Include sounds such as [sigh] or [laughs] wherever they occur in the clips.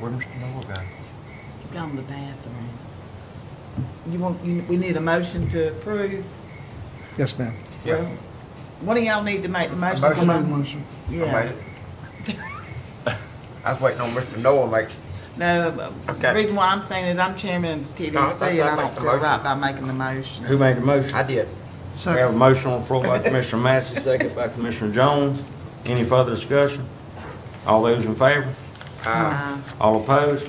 Where Mr. Noel go? Gone to the bathroom. You want, you, we need a motion to approve? Yes, ma'am. Yeah. Well, One of y'all need to make the motion. motion. for I my- motion. I Yeah. made it. [laughs] I was waiting on Mr. Noel to make, No, but the Okay. reason why I'm saying is I'm chairman of No, that's- TDC and I I make don't the feel motion. right by making the motion. Who made the motion? I did. We have a motion on the floor by [laughs] Commissioner Massey, second by Commissioner Jones. Any further discussion? All those in favor? Uh, All opposed?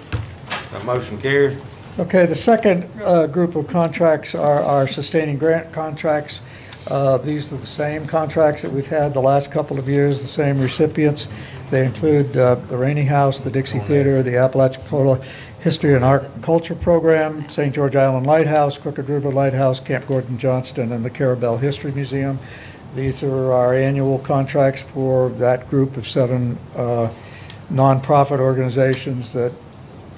That motion carries. Okay, the second uh, group of contracts are our sustaining grant contracts. Uh, These are the same contracts that we've had the last couple of years, the same recipients. They include uh, the Raney House, the Dixie Theater, the Apalachicola History and Art and Culture Program, St. George Island Lighthouse, Crooked River Lighthouse, Camp Gordon Johnston, and the Carrabelle History Museum. These are our annual contracts for that group of seven uh, nonprofit organizations that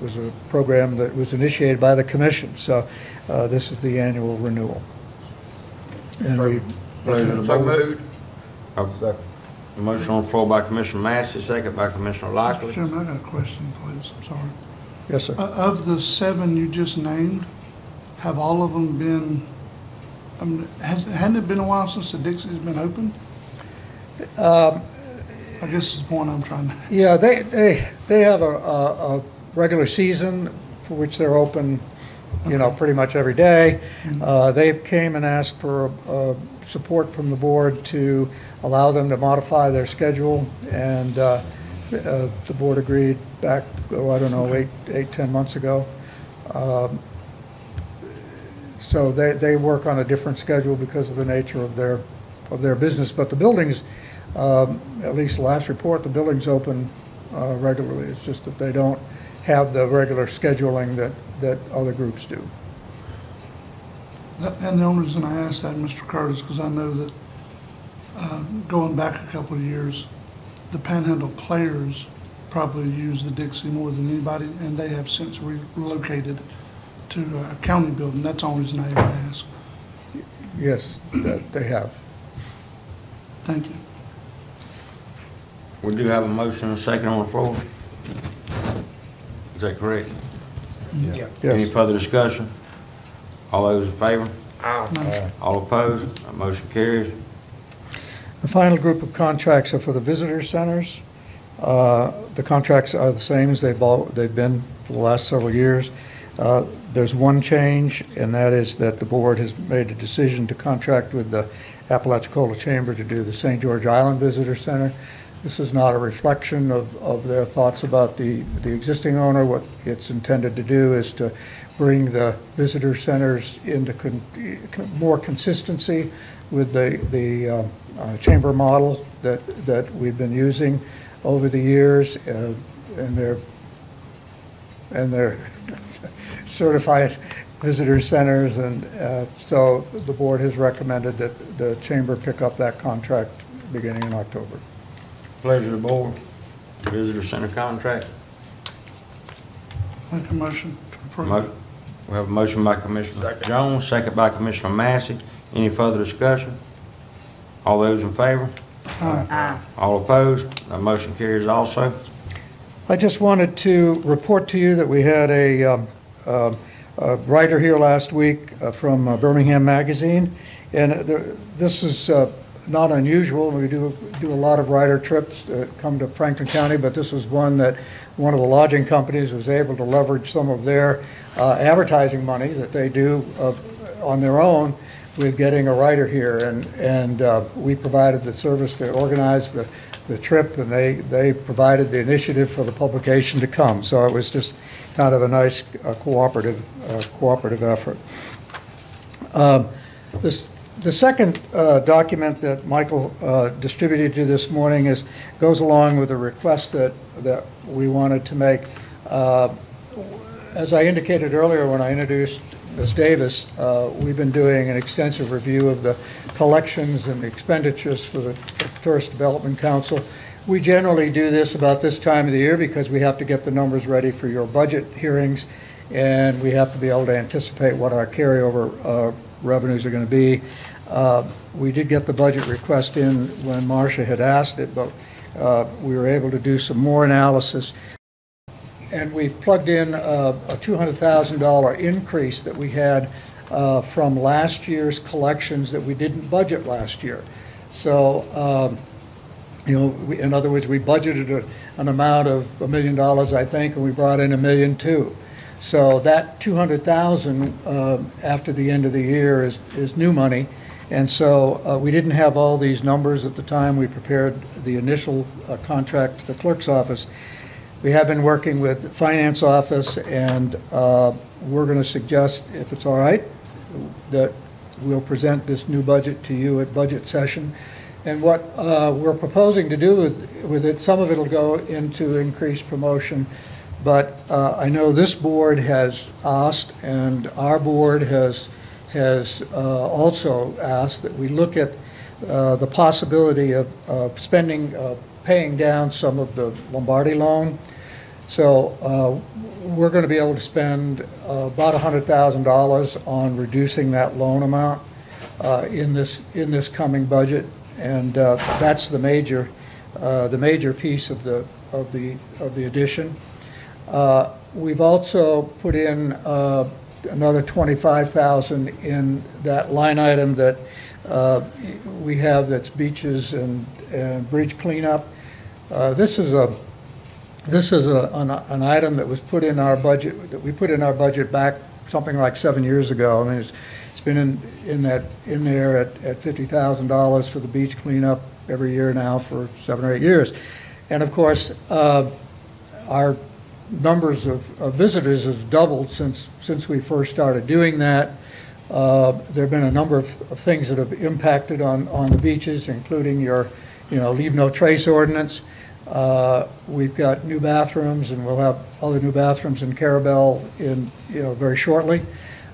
was a program that was initiated by the commission. So uh, this is the annual renewal. And we, Pleasure of So board. moved. A Motion on the floor by Commissioner Massey, second by Commissioner Mr. Lockley. Chairman, I got a question, please, I'm sorry. yes, sir. Uh, Of the seven you just named, have all of them been, I mean, has, hadn't it been a while since the Dixie's been open? Um, I guess is the point I'm trying to, Yeah, they, they, they have a, a, a regular season for which they're open, you know, pretty much every day. Uh, They came and asked for uh, support from the board to allow them to modify their schedule, and uh, uh, the board agreed back, oh, I don't know, eight, eight, 10 months ago. Um, So they, they work on a different schedule because of the nature of their, of their business. But the buildings, um, at least last report, the buildings open uh, regularly. It's just that they don't have the regular scheduling that, that other groups do. That- and the only reason I asked that, Mr. Curtis, because I know that, uh, going back a couple of years, the Panhandle players probably use the Dixie more than anybody, and they have since relocated to a county building. That's the only reason I asked. Yes, that they have. Thank you. We do have a motion and a second on the floor. Is that correct? Yeah. Any further discussion? All those in favor? Aye. All opposed? That motion carries. The final group of contracts are for the visitor centers. Uh, The contracts are the same as they've all, they've been for the last several years. Uh, There's one change, and that is that the board has made a decision to contract with the Apalachicola Chamber to do the St. George Island Visitor Center. This is not a reflection of, of their thoughts about the, the existing owner. What it's intended to do is to bring the visitor centers into con- more consistency with the, the uh, uh, chamber model that, that we've been using over the years, uh, and they're, and they're [laughs] certified visitor centers, and uh, so the board has recommended that the chamber pick up that contract beginning in October. Pleasure of the board. Visitor center contract. Make a motion to approve. Mo- We have a motion by Commissioner Second. Jones, second by Commissioner Massey. Any further discussion? All those in favor? Aye. Aye. All opposed? That motion carries also. I just wanted to report to you that we had a um, um, a writer here last week uh, from uh, Birmingham Magazine, and there- this is uh, not unusual. We do, do a lot of writer trips that come to Franklin County, but this was one that one of the lodging companies was able to leverage some of their uh, advertising money that they do uh, on their own with getting a writer here, and, and uh, we provided the service to organize the, the trip, and they, they provided the initiative for the publication to come. So it was just kind of a nice uh, cooperative, uh, cooperative effort. Um, This, the second uh, document that Michael uh, distributed to this morning is, goes along with a request that, that we wanted to make. Uh, As I indicated earlier when I introduced Ms. Davis, uh, we've been doing an extensive review of the collections and expenditures for the Tourist Development Council. We generally do this about this time of the year because we have to get the numbers ready for your budget hearings, and we have to be able to anticipate what our carryover uh, revenues are going to be. Uh, We did get the budget request in when Marcia had asked it, but uh, we were able to do some more analysis And we've plugged in uh, a $200,000 increase that we had uh, from last year's collections that we didn't budget last year. So, um, you know, we- in other words, we budgeted a- an amount of a million dollars, I think, and we brought in a million two. So that 200,000 um, after the end of the year is, is new money. And so uh, we didn't have all these numbers at the time we prepared the initial uh, contract to the clerk's office. We have been working with the finance office, and uh, we're going to suggest, if it's all right, that we'll present this new budget to you at budget session. And what uh, we're proposing to do with with it, some of it'll go into increased promotion, but uh, I know this board has asked, and our board has, has uh, also asked that we look at uh, the possibility of spending, uh, paying down some of the Lombardi loan. So uh, we're going to be able to spend uh, about $100,000 on reducing that loan amount in this, in this coming budget. And that's the major, the major piece of the, of the, of the addition. We've also put in another 25,000 in that line item that uh, we have that's beaches and, and bridge cleanup. Uh, This is a, this is a, an, an item that was put in our budget, that we put in our budget back something like seven years ago. I mean, it's, it's been in, in that, in there at, at fifty thousand dollars for the beach cleanup every year now for seven or eight years. And of course, uh, our numbers of, of visitors has doubled since, since we first started doing that. Uh, There've been a number of, of things that have impacted on, on the beaches, including your, you know, leave no trace ordinance. Uh, We've got new bathrooms, and we'll have other new bathrooms in Carrabelle in, you know, very shortly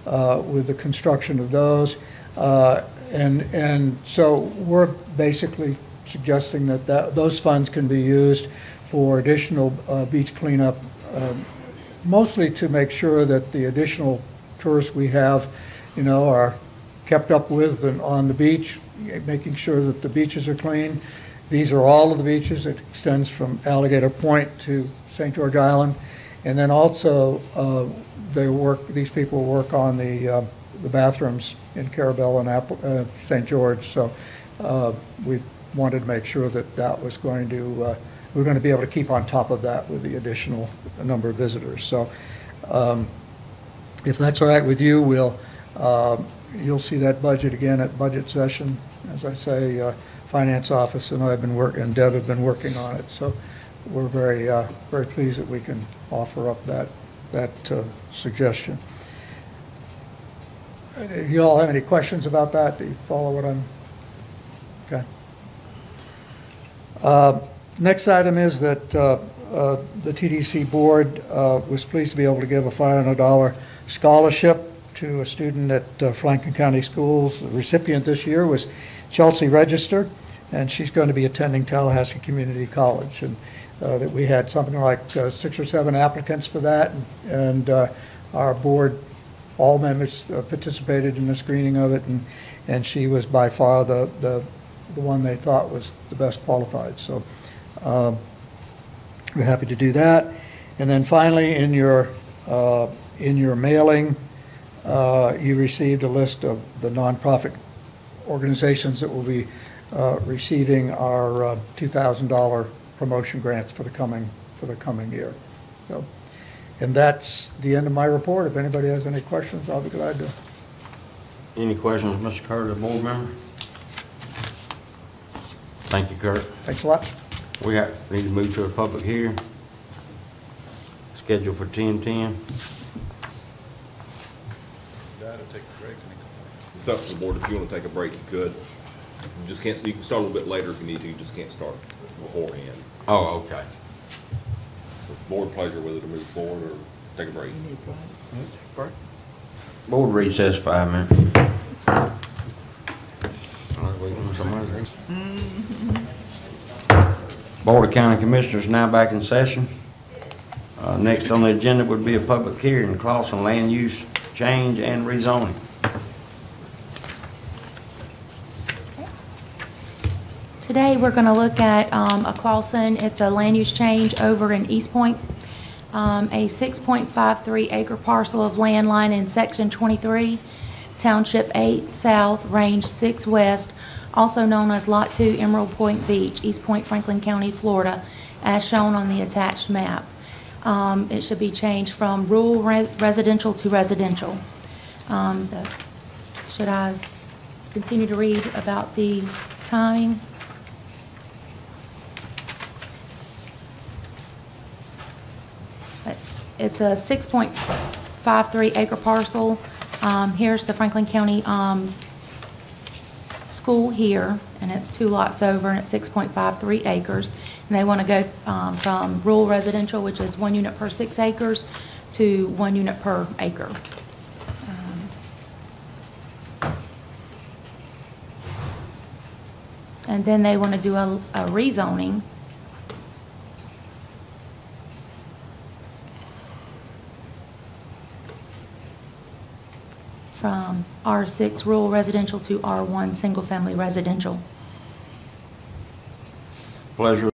uh, with the construction of those. Uh, And, and so we're basically suggesting that that, those funds can be used for additional uh, beach cleanup, um, mostly to make sure that the additional tourists we have, you know, are kept up with and on the beach, making sure that the beaches are clean. These are all of the beaches. It extends from Alligator Point to St. George Island. And then also, uh, they work, these people work on the, uh, the bathrooms in Carrabelle and Apple, uh, St. George. So uh, we wanted to make sure that that was going to, uh, we're going to be able to keep on top of that with the additional number of visitors. So um, if that's all right with you, we'll, uh, you'll see that budget again at budget session. As I say, uh, Finance Office and I have been working, and Deb have been working on it. So we're very, uh, very pleased that we can offer up that, that uh, suggestion. Uh, You all have any questions about that? Do you follow what I'm, okay. Next item is that uh, uh, the TDC Board uh, was pleased to be able to give a $500 scholarship to a student at uh, Franklin County Schools. The recipient this year was Chelsea Register, and she's going to be attending Tallahassee Community College. And uh, that we had something like uh, six or seven applicants for that, and uh, our board, all members participated in the screening of it, and, and she was by far the, the, the one they thought was the best qualified. So um, we're happy to do that. And then finally, in your, uh, in your mailing, uh, you received a list of the nonprofit organizations that will be uh, receiving our uh, $2,000 promotion grants for the coming, for the coming year. So, and that's the end of my report. If anybody has any questions, I'll be glad to. Any questions, Mr. Carter, the board member? Thank you, Kurt. Thanks a lot. We got, need to move to a public hearing. Scheduled for ten-ten. It's up to the board, if you want to take a break, you could. You just can't, you can start a little bit later if you need to, you just can't start beforehand. Oh, okay. So it's board pleasure whether to move forward or take a break. Board recess five minutes. All right, wait on somebody else. [laughs] Board of County Commissioners now back in session. Uh, next on the agenda would be a public hearing, Clausen land use change and rezoning. Today, we're going to look at um, a Clausen, it's a land use change over in East Point. um, a 6.53 acre parcel of land lying in Section 23, Township 8 South, Range 6 West, also known as Lot 2 Emerald Point Beach, East Point, Franklin County, Florida, as shown on the attached map. Um, It should be changed from rural re- residential to residential. Um, the- Should I continue to read about the timing? It's a 6.53 acre parcel. Um, Here's the Franklin County um, School here, and it's two lots over, and it's 6.53 acres. And they want to go um, from rural residential, which is one unit per six acres, to one unit per acre. Um, And then they want to do a a rezoning from R6 rural residential to R1 single-family residential. Pleasure.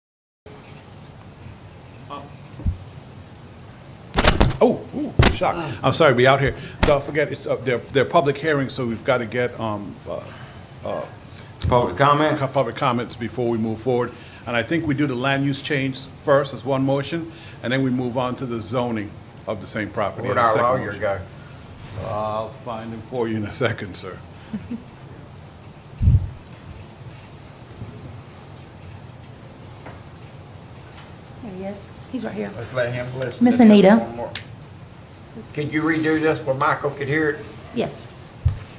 Oh, ooh, shock. I'm sorry to be out here. Don't forget, it's, uh, they're, they're public hearings, so we've got to get, um, uh, Public comment? co- public comments before we move forward. And I think we do the land use change first as one motion, and then we move on to the zoning of the same property. Where'd as a our second lawyer motion. go? I'll find him for you in a second, sir. There he is. He's right here. Let's let him listen. Miss to this Anita. one more. Could you redo this where Michael could hear it? Yes.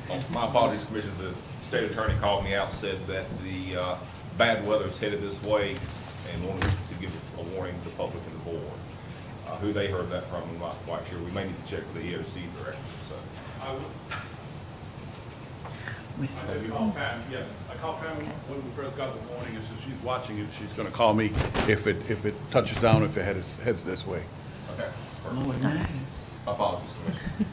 Oh, My apologies, Commissioner. The state attorney called me out, and said that the uh, bad is headed this way and wanted to give a warning to the public and the board. Uh, Who they heard that from, I'm not quite sure. We may need to check with the EOC director, so. I called Pam, yes. I called Pam when we first got the warning, and so she's watching it. She's going to call me if it, if it touches down, if it heads, heads this way. Okay. Lord knows. Apologies, Commissioner.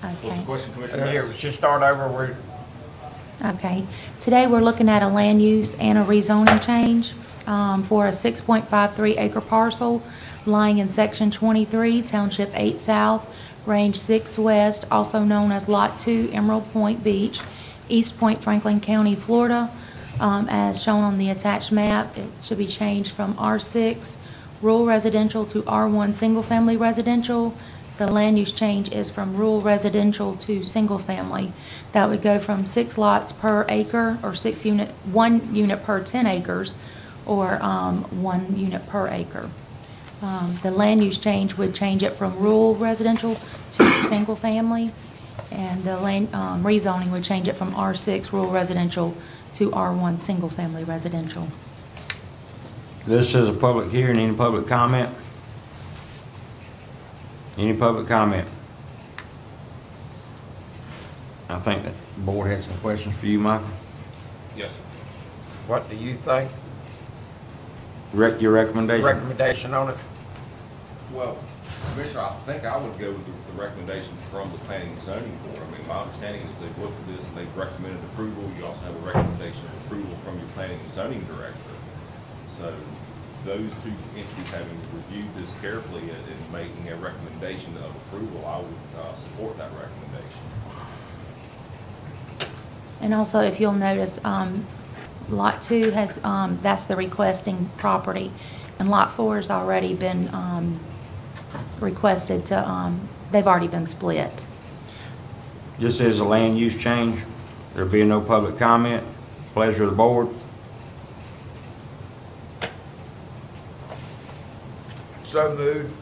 What's the Okay. question, Uh, Commissioner? Here, just start over where, Okay. Today, we're looking at a land use and a rezoning change um, for a 6.53 acre parcel lying in Section 23, Township 8 South, Range 6 West, also known as Lot 2 Emerald Point Beach, East Point, Franklin County, Florida. Um, As shown on the attached map, it should be changed from R6 rural residential to R1 single-family residential. The land use change is from rural residential to single-family. That would go from six lots per acre, or six unit, one unit per 10 acres, or um, one unit per acre. Um, The land use change would change it from rural residential to single-family, and the land um, rezoning would change it from R6 rural residential to R1 single-family residential. This is a public hearing. Any public comment? Any public comment? I think that the board had some questions for you, Michael. Yes, sir. what do you think? Rec, your recommendation? Recommendation on it? Well, Commissioner, I think I would go with the- the recommendation from the planning and zoning board. I mean, my understanding is they've looked at this and they've recommended approval. You also have a recommendation of approval from your planning and zoning director. So those two entities having reviewed this carefully and and making a recommendation of approval, I would uh, support that recommendation. And also, if you'll notice, um, Lot 2 has, um, that's the requesting property, and Lot 4 has already been um, requested to, um, they've already been split. This is a land use change. There being no public comment. Pleasure of the board. So moved.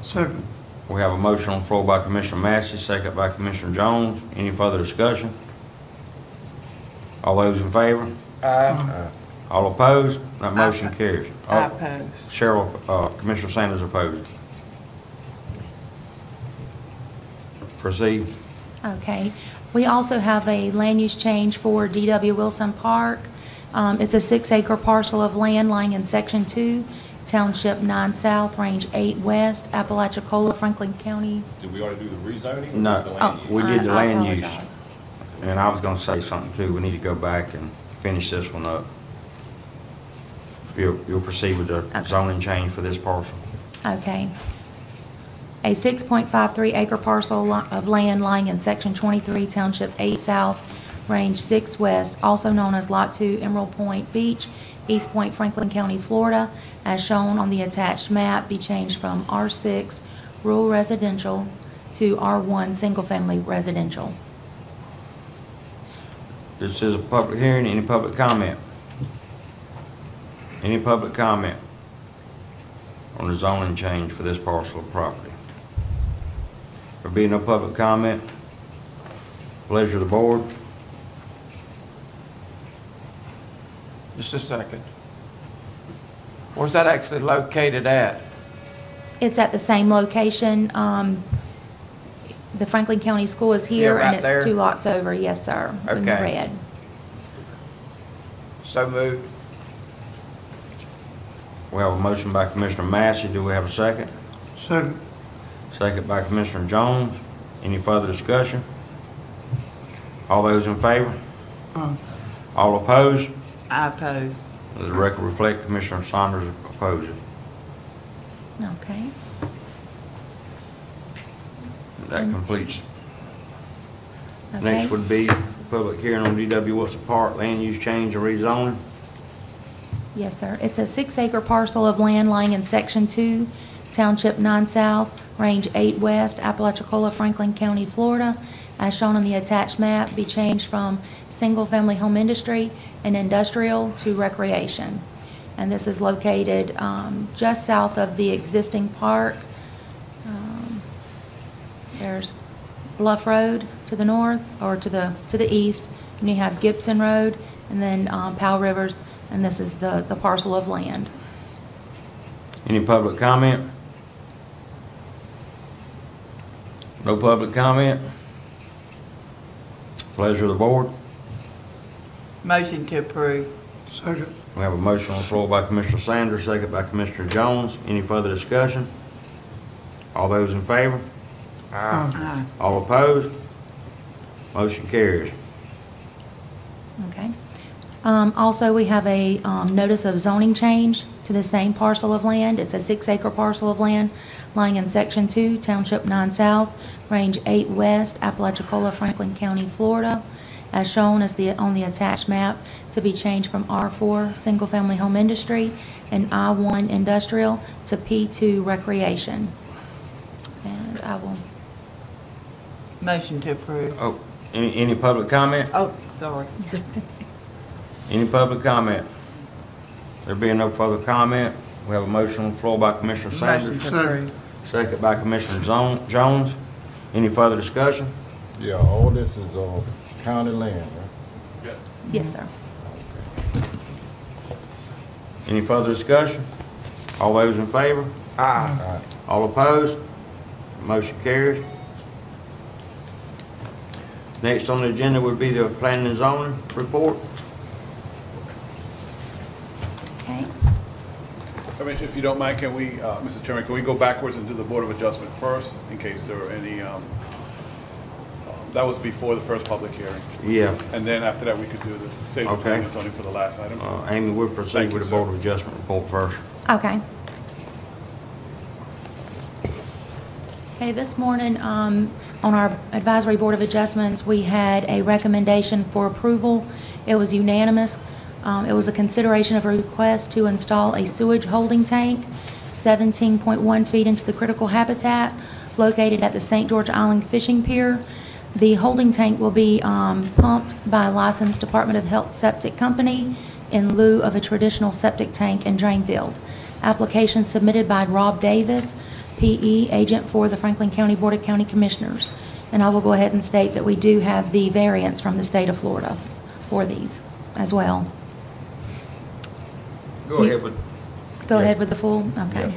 Second. We have a motion on the floor by Commissioner Massey, second by Commissioner Jones. Any further discussion? All those in favor? Aye. All opposed? That motion carries. I Oh, oppose. Cheryl, uh, Commissioner Sanders opposed. Proceed. Okay. We also have a land use change for DW Wilson Park. Um, It's a six-acre parcel of land lying in Section 2, Township 9 South, Range 8 West, Apalachicola, Franklin County. Did we already do the rezoning? or No. just the land Oh, use? We did the I- I land use. apologize. And I was gonna say something too. We need to go back and finish this one up. You'll, you'll proceed with the Okay. zoning change for this parcel. Okay. A 6.53 acre parcel of land lying in Section 23, Township 8 South, Range 6 West, also known as Lot 2, Emerald Point Beach, East Point, Franklin County, Florida, as shown on the attached map, be changed from R6 Rural Residential to R1 Single Family Residential. This is a public hearing. Any public comment? Any public comment on the zoning change for this parcel of property? There being no public comment, pleasure of the board. Just a second. Where's that actually located at? It's at the same location. um, The Franklin County School is here, Yeah, right and there. it's two lots over, yes, sir, in the Okay. red. So moved. We have a motion by Commissioner Massey. Do we have a second? Second. Second by Commissioner Jones. Any further discussion? All those in favor? Aye. All opposed? I oppose. Does the record reflect Commissioner Sanders opposes? Okay. That mm. completes. Okay. Next would be public hearing on D.W. Wilson Park, land use change and rezoning. Yes, sir. It's a six-acre parcel of land lying in Section 2, Township 9 South, Range 8 West, Apalachicola, Franklin County, Florida, as shown on the attached map, be changed from single-family home industry and industrial to recreation. And this is located um, just south of the existing park. Um, There's Bluff Road to the north, or to the, to the east, and you have Gibson Road, and then um, Powell Rivers, and this is the, the parcel of land. Any public comment? No public comment? Pleasure of the board. Motion to approve. Second. We have a motion on the floor by Commissioner Sanders, second by Commissioner Jones. Any further discussion? All those in favor? Aye. All opposed? Motion carries. Okay. Um, Also, we have a um, notice of zoning change to the same parcel of land. It's a six-acre parcel of land lying in Section 2, Township 9 South, Range 8 West, Apalachicola, Franklin County, Florida, as shown as the, on the attached map, to be changed from R4 Single Family Home Industry and I1 Industrial to P2 Recreation. And I will, Motion to approve. Oh, any, any public comment? Oh, sorry. [laughs] Any public comment? There being no further comment, we have a motion on the floor by Commissioner Motion Sanders, to approve. second by Commissioner Zon- Jones. Any further discussion? Yeah, all this is, uh, county land, right? yes, sir. Any further discussion? All those in favor? Aye. All opposed? Motion carries. Next on the agenda would be the planning and zoning report. Okay. I mean, if you don't mind, can we, uh, Mr. Chairman, can we go backwards and do the Board of Adjustment first, in case there are any, um, um, that was before the first public hearing. Yeah, And then after that, we could do the save the Okay. planning and zoning for the last item. uh, Amy, we'll proceed Thank with you, the Board of Adjustment report first. Okay. Okay, this morning, um, on our Advisory Board of Adjustments, we had a recommendation for approval. It was unanimous. Um, It was a consideration of a request to install a sewage holding tank 17.1 feet into the critical habitat located at the St. George Island Fishing Pier. The holding tank will be um, pumped by a licensed Department of Health septic company in lieu of a traditional septic tank and drain field. Application submitted by Rob Davis, PE, agent for the Franklin County Board of County Commissioners. And I will go ahead and state that we do have the variance from the state of Florida for these as well. Go Do you- ahead with, Go Yeah. ahead with the full, okay. Yes.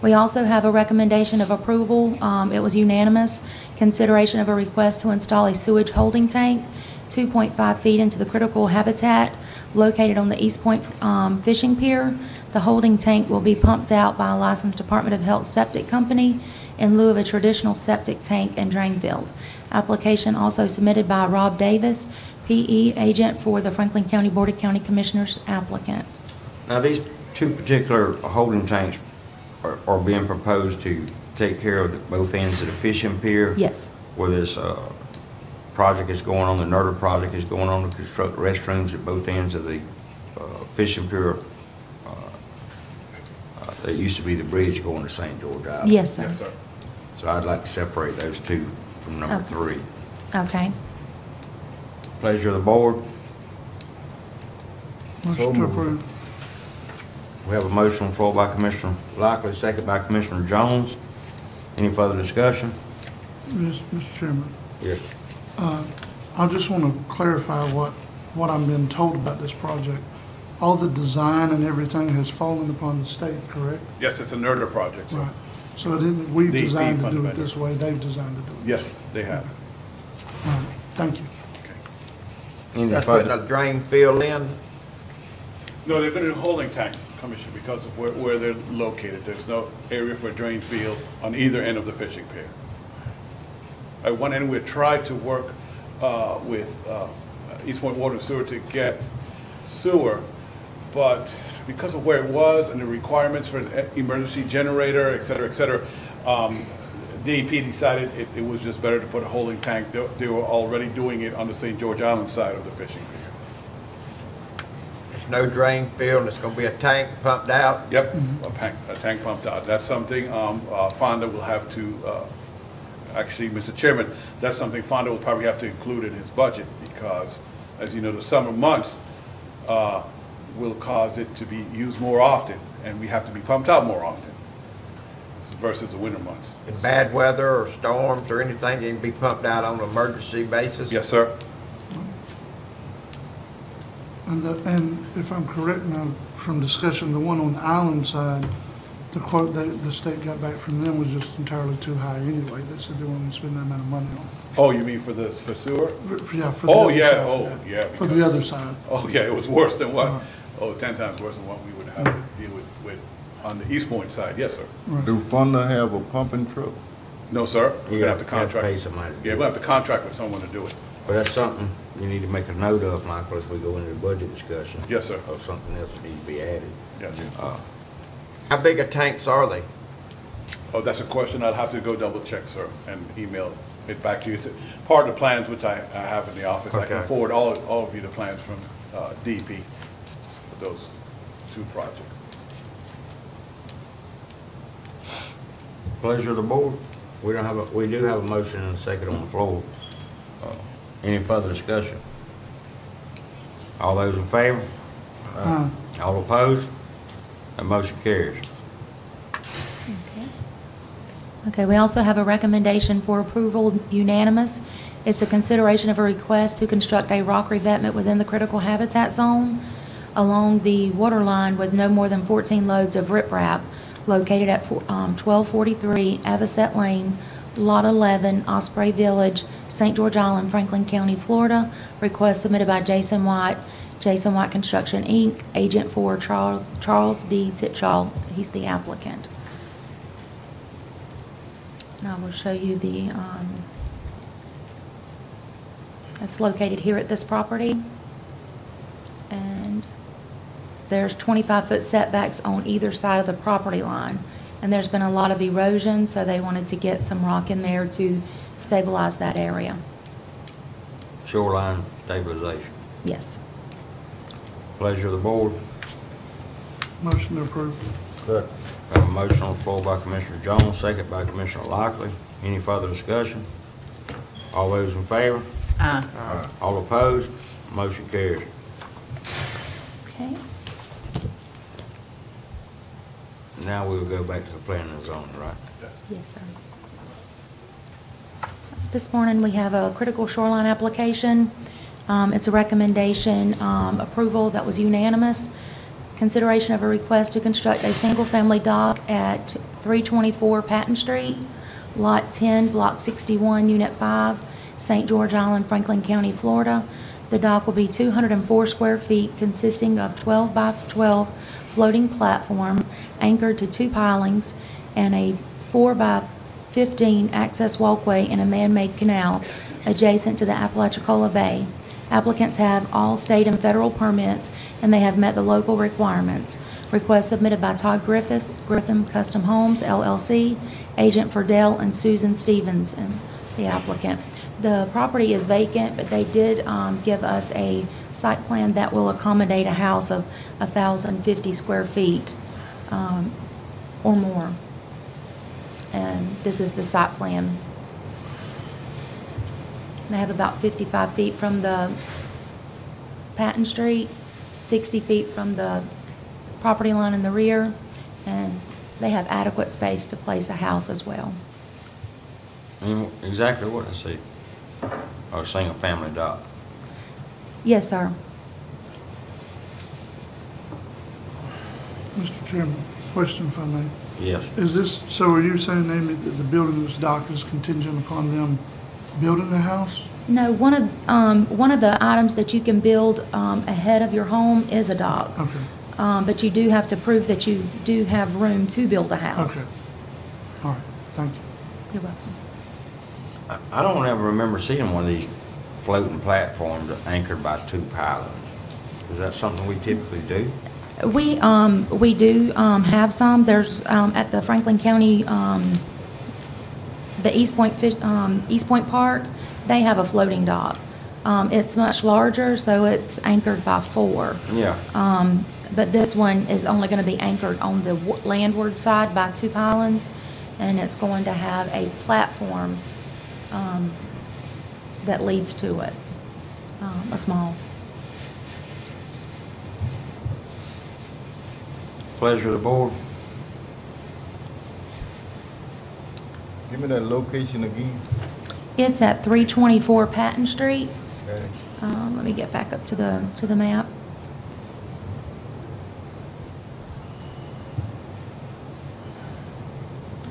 We also have a recommendation of approval, um, it was unanimous, consideration of a request to install a sewage holding tank 2.5 feet into the critical habitat located on the East Point um, Fishing Pier. The holding tank will be pumped out by a licensed Department of Health septic company in lieu of a traditional septic tank and drain field. Application also submitted by Rob Davis, PE agent for the Franklin County Board of County Commissioners applicant. Now these, two particular holding tanks are, are being proposed to take care of the- both ends of the fishing pier. Yes. Where this, uh, project is going on, the NRDA project is going on to construct restrooms at both ends of the, uh, fishing pier. Uh, uh, There used to be the bridge going to St. George Island. Yes, sir. Yes, sir. So I'd like to separate those two from number Okay. three. Okay. Pleasure of the board. Motion to approve. We have a motion on the floor by Commissioner Lockley, second by Commissioner Jones. Any further discussion? Yes, Mr. Chairman. Yes. Uh, I just want to clarify what, what I'm being told about this project. All the design and everything has fallen upon the state, correct? Yes, it's a NRDA project, sir. Right. So it isn't, we've DEP designed to do it fundamental. this way, they've designed to do it. Yes, they have. All right, Thank you. Any That's putting further? a drain field in. No, they've been in a holding tanks, commission because of where, where they're located. There's no area for a drain field on either end of the fishing pier. At one end, we tried to work uh, with uh, East Point Water and Sewer to get sewer, but because of where it was and the requirements for an emergency generator, et cetera, et cetera, um, DEP decided it, it was just better to put a holding tank. They they were already doing it on the St. George Island side of the fishing pier. There's no drain field, and it's gonna be a tank pumped out. Yep, a tank, a tank pumped out. That's something um, uh, Fonda will have to, uh, actually, Mr. Chairman, that's something Fonda will probably have to include in his budget because, as you know, the summer months uh, will cause it to be used more often and we have to be pumped out more often versus the winter months. In bad weather or storms or anything, it can be pumped out on an emergency basis. Yes, sir? And, the- and if I'm correct now, from discussion, the one on the island side, the quote that the state got back from them was just entirely too high anyway. They said they wanted to spend that amount of money on. Oh, you mean for the, for sewer? For- Yeah, for the Oh, other yeah, side, oh, yeah, For the because- other side. Oh, yeah, it was worse than what, Right. oh, 10 times worse than what we would have to uh-huh. deal with, with on the East Point side. Yes, sir. Do Fonda have a pumping truck? No, sir. We're gonna have to You have to contract. pay somebody to do Yeah, it. we'll have to contract with someone to do it. But that's something you need to make a note of, Michael, as we go into the budget discussion. Yes, sir. Of something else that needs to be added. Yes. Uh, How big of tanks are they? Oh, that's a question I'd have to go double check, sir, and email it back to you. It's part of the plans which I, I have in the office. I can forward all, all of you the plans from, uh, DEP for those two projects. Pleasure of the board. We don't have a, we do have a motion and a second on the floor. Uh, Any further discussion? All those in favor? Uh, All opposed? That motion carries. Okay. Okay, we also have a recommendation for approval unanimous. It's a consideration of a request to construct a rock revetment within the critical habitat zone along the water line with no more than 14 loads of riprap located at um, 1243 Avocet Lane, Lot 11, Osprey Village, St. George Island, Franklin County, Florida. Request submitted by Jason White, Jason White Construction, Inc., agent for Charles Charles D. Titchall. He's the applicant. And I will show you the, um, it's located here at this property. And there's 25-foot setbacks on either side of the property line. And there's been a lot of erosion, so they wanted to get some rock in there to stabilize that area. Shoreline stabilization. Yes. Pleasure of the board. Motion to approve. Second. Have a motion on the floor by Commissioner Jones, second by Commissioner Lockley. Any further discussion? All those in favor? Aye. All opposed? Motion carries. Okay. Now we'll go back to the planning and zoning, right? Yes, sir. This morning, we have a critical shoreline application. Um, It's a recommendation um, approval that was unanimous. Consideration of a request to construct a single-family dock at 324 Patton Street, Lot 10, Block 61, Unit 5, St. George Island, Franklin County, Florida. The dock will be 204 square feet, consisting of 12 by 12 floating platform anchored to two pilings and a 4 by 15 access walkway in a man-made canal adjacent to the Apalachicola Bay. Applicants have all state and federal permits, and they have met the local requirements. Request submitted by Todd Griffith, Grissom Custom Homes LLC, agent for Dell and Susan Stevens, and the applicant. The property is vacant, but they did um, give us a site plan that will accommodate a house of 1,050 square feet um, or more. And this is the site plan. They have about 55 feet from the Patton Street, 60 feet from the property line in the rear, and they have adequate space to place a house as well. Mm, Exactly what I see. A single-family dock. Yes, sir. Mr. Chairman, question if I may. Yes. Is this, so are you saying, Amy, that the building of this dock is contingent upon them building a house? No, one of, um, one of the items that you can build um, ahead of your home is a dock. Okay, Um, But you do have to prove that you do have room to build a house. okay. All right, thank you. You're welcome. I- I don't ever remember seeing one of these floating platforms anchored by two pylons. Is that something we typically do? We, um, we do, um, have some, there's, um, at the Franklin County, um, the East Point, um, East Point Park, they have a floating dock. Um, it's much larger, so it's anchored by four. Yeah. Um, but this one is only gonna be anchored on the wa- landward side by two pylons, and it's going to have a platform, um, that leads to it, um, a small. Pleasure of the board. Give me that location again. It's at three twenty-four Patton Street. Okay. Um, let me get back up to the, to the map.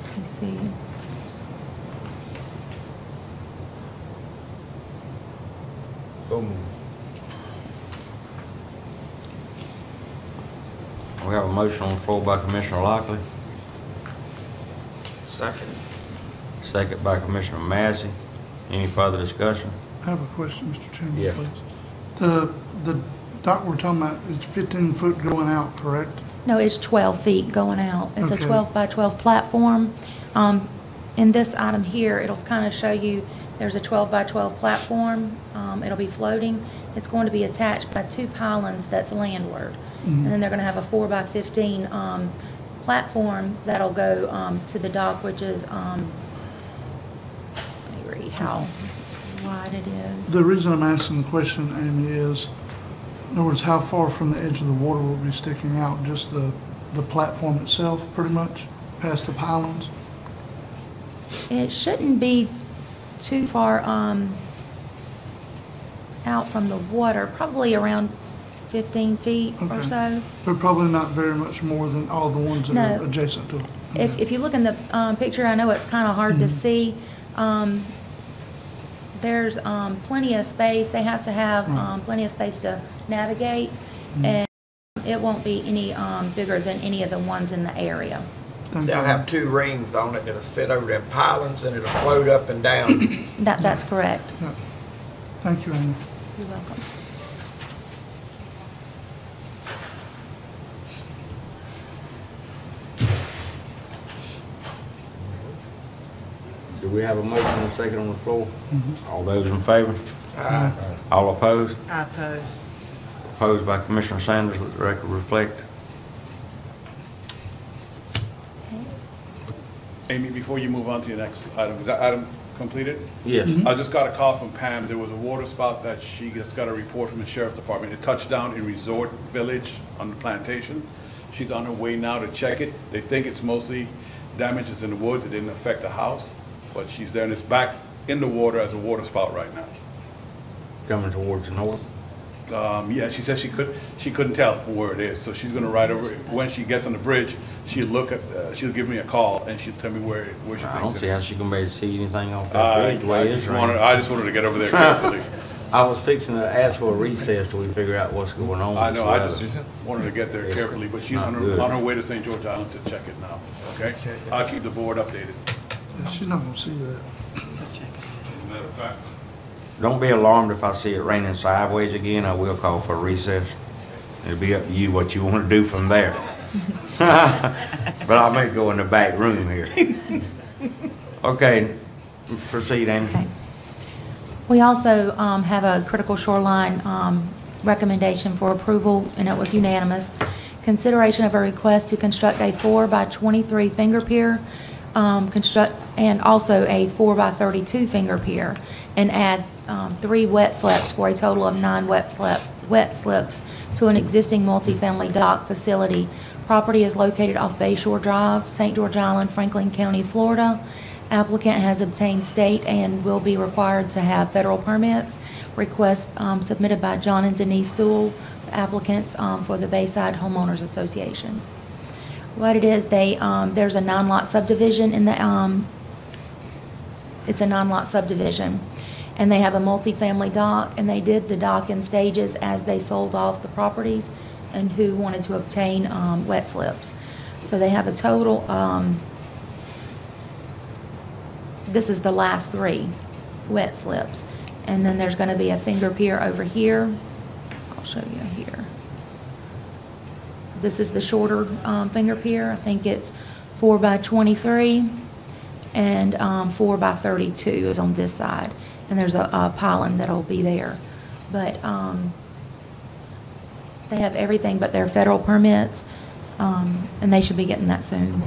Let me see. So moved. We have a motion on the floor by Commissioner Lockley, Second. second by Commissioner Massey. Any further discussion? I have a question, Mr. Chairman, Yeah. please. The, the dock we're talking about is 15 foot going out, correct? No, it's twelve feet going out. It's a Okay. twelve by twelve platform. Um, in this item here, it'll kind of show you, there's a twelve by twelve platform. Um, it'll be floating. It's going to be attached by two pylons that's landward. And then they're gonna have a four by fifteen, um, platform that'll go, um, to the dock, which is, um, let me read how wide it is. The reason I'm asking the question, Amy, is, in other words, how far from the edge of the water will be sticking out? Just the, the platform itself, pretty much, past the pylons? It shouldn't be too far um, out from the water, probably around 15 feet or Okay. so. But probably not very much more than all the ones that No. are adjacent to it. If, if you look in the um, picture, I know it's kind of hard to see. um, There's um, plenty of space. They have to have Right. um, plenty of space to navigate, and it won't be any um, bigger than any of the ones in the area. Thank. They'll have two rings on it that'll fit over them pylons and it'll float up and down. [coughs] That, that's correct. Yeah. Thank you, Amy. You're welcome. We have a motion and a second on the floor? All those in favor? Uh, All opposed? I oppose. Opposed by Commissioner Sanders, let the record reflect. Amy, before you move on to your next item, is that item completed? Yes. I just got a call from Pam, there was a water spout that she just got a report from the sheriff's department. It touched down in Resort Village on the plantation. She's on her way now to check it. They think it's mostly damages in the woods, it didn't affect the house, but she's there and it's back in the water as a water spout right now. Coming towards the north. Um, yeah, she said she could, she couldn't tell from where it is, so she's gonna ride over, when she gets on the bridge, she'll look at, uh, she'll give me a call and she'll tell me where, where she I don't see it how is. she gonna be able to see anything off that I, bridge, the way I it is just right wanted. I just wanted to get over there carefully. [laughs] I was fixing to ask for a recess till we figure out what's going on. I know, the I weather. just wanted to get there It's carefully, but she's on her, good. on her way to St. George Island to check it now, okay? I'll keep the board updated. She's not gonna see that. Don't be alarmed if I see it raining sideways again, I will call for a recess. It'll be up to you what you want to do from there. [laughs] But I may go in the back room here. Okay, proceed, Amy. Okay. We also um, have a critical shoreline um, recommendation for approval, and it was unanimous. Consideration of a request to construct a four by 23 finger pier, um, construct, and also a four by 32 finger pier, and add um, three wet slips for a total of nine wet slip, wet slips to an existing multifamily dock facility. Property is located off Bayshore Drive, St. George Island, Franklin County, Florida. Applicant has obtained state and will be required to have federal permits. Request um, submitted by John and Denise Sewell, applicants um, for the Bayside Homeowners Association. What it is, they, um, there's a non-lot subdivision in the, um, it's a non-lot subdivision, and they have a multifamily dock, and they did the dock in stages as they sold off the properties and who wanted to obtain um, wet slips. So they have a total, um, this is the last three wet slips. And then there's gonna be a finger pier over here. I'll show you here. This is the shorter, um, finger pier. I think it's four by twenty-three and, um, four by thirty-two is on this side. And there's a, a pylon that'll be there. But, um, they have everything but their federal permits, um, and they should be getting that soon.